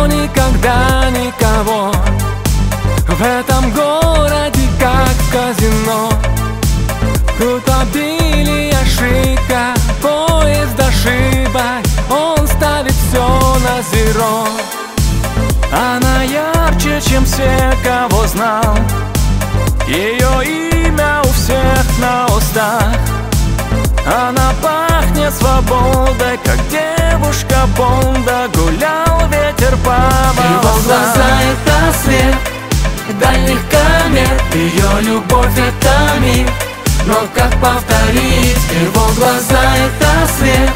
никто никогда никого. В этом городе как в казино Тут обилие ошибка, поезд ошибок Он ставит все на зеро. Она ярче, чем все, кого знал. Ее имя у всех на устах. Она пахнет свободой, как девушка бомба глаза это свет дальних камер Ее любовь это миг Но как повторить? Его глаза это свет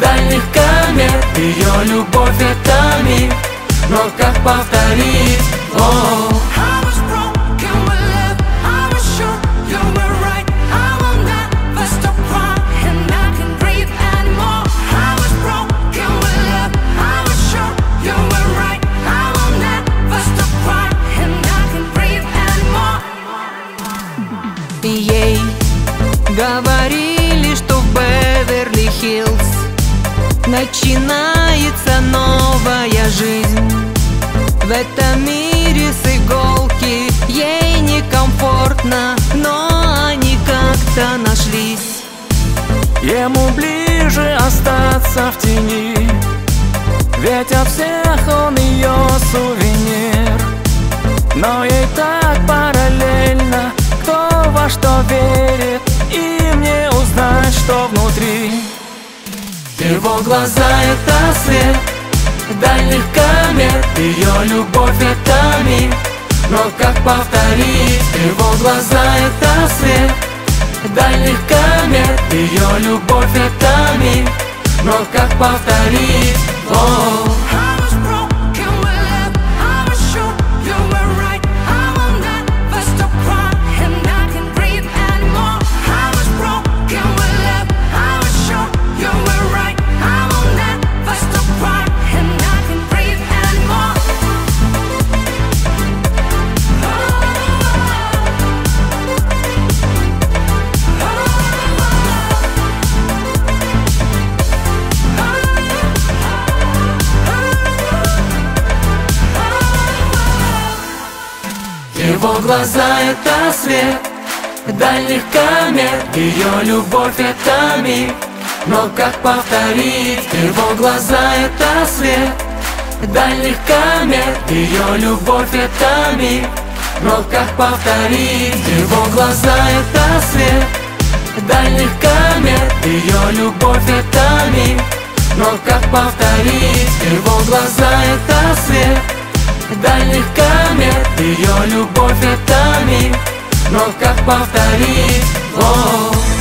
дальних камер Ее любовь это миг Но как повторить? О, I was Беверли-Хиллз Начинается новая жизнь. В этом мире с иголки Ей некомфортно, но они как-то нашлись. Ему ближе остаться в тени Ведь от всех он ее Его глаза это свет дальних камер Ее любовь это миг. Но как повторить? Его глаза это свет дальних камер Ее любовь это миг. Но как повторить? О, Его глаза это свет дальних камер. Ее любовь это миг Но как повторить Его глаза это свет дальних камер. Ее любовь это миг Но как повторить Его глаза это свет дальних камер. Ее любовь это миг Но как повторить Его глаза это свет дальних камер ее любовь это миф, но как повторить? О -о -о.